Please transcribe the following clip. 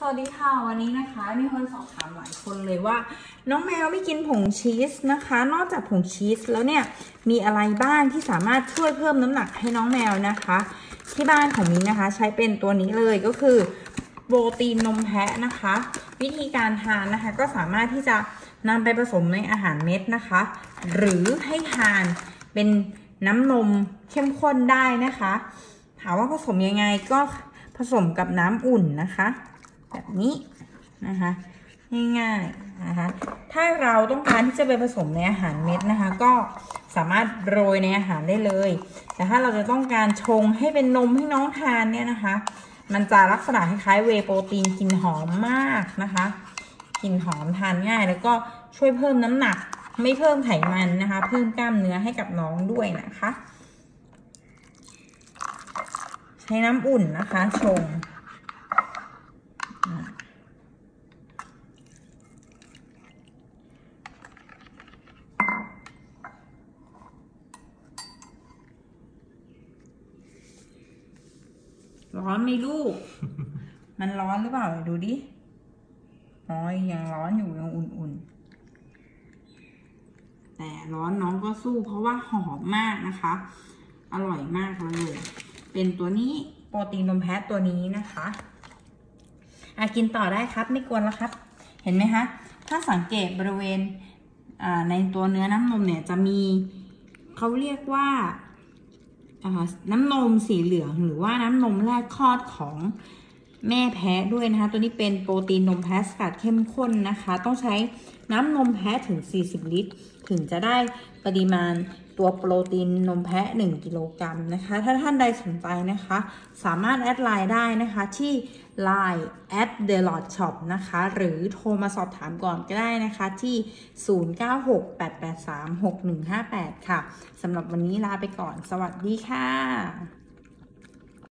สวัสดีค่ะวันนี้นะคะมีคนสอบถามหลายคนเลยว่า น้องแมวไม่กินผงชีสนะคะ นอกจากผงชีสแล้วเนี่ยมีอะไรบ้างที่สามารถช่วยเพิ่มน้ำหนักให้น้องแมวนะคะ ที่บ้านของมิ้นนะคะ ใช้เป็นตัวนี้เลยก็คือโปรตีนนมแพะนะคะ วิธีการทานนะคะ ก็สามารถที่จะนำไปผสมในอาหารเม็ดนะคะ หรือให้ทานเป็นน้ำนมเข้มข้นได้นะคะ ถามว่าผสมยังไงก็ผสมกับน้ำอุ่นนะคะ แบบนี้นะคะง่ายๆนะคะ ถ้าเราต้องการที่จะไปผสมในอาหารเม็ดนะคะ ก็สามารถโรยในอาหารได้เลย แต่ถ้าเราจะต้องการชงให้เป็นนมให้น้องทานเนี่ยนะคะ มันจะลักษณะคล้ายๆเวโปรตีนกลิ่นหอมมากนะคะกลิ่นหอมทานง่าย แล้วก็ช่วยเพิ่มน้ำหนักไม่เพิ่มไขมันนะคะ เพิ่มกล้ามเนื้อให้กับน้องด้วยนะคะ ใช้น้ำอุ่นนะคะชง ร้อนไหมลูก มันร้อนหรือเปล่า ดูดิอ๋อยังร้อนอยู่ยังอุ่นๆ แต่ร้อนน้องก็สู้เพราะว่าหอมมากนะคะ อร่อยมากเลย เป็นตัวนี้โปรตีนนมแพะตัวนี้นะคะอากินต่อได้ครับไม่กวนแล้วครับ เห็นไหมคะ ถ้าสังเกตบริเวณในตัวเนื้อน้ำนมเนี่ยจะมีเขาเรียกว่า น้ำนมสีเหลืองหรือว่าน้ำนมแรกคลอดของแม่แพะด้วยนะคะ ตัวนี้เป็นโปรตีนนมแพะสกัดเข้มข้นนะคะ ต้องใช้น้ำนมแพะถึง 40 ลิตร ถึงจะได้ปริมาณ ตัวโปรตีนนมแพะ 1 กิโลกรัมนะคะ ถ้าท่านใดสนใจนะคะ สามารถแอดไลน์ได้นะคะที่ Line at the lot shop นะคะ หรือโทรมาสอบถามก่อนก็ได้นะคะที่ 0968836158 ค่ะสำหรับวันนี้ลาไปก่อน สวัสดีค่ะ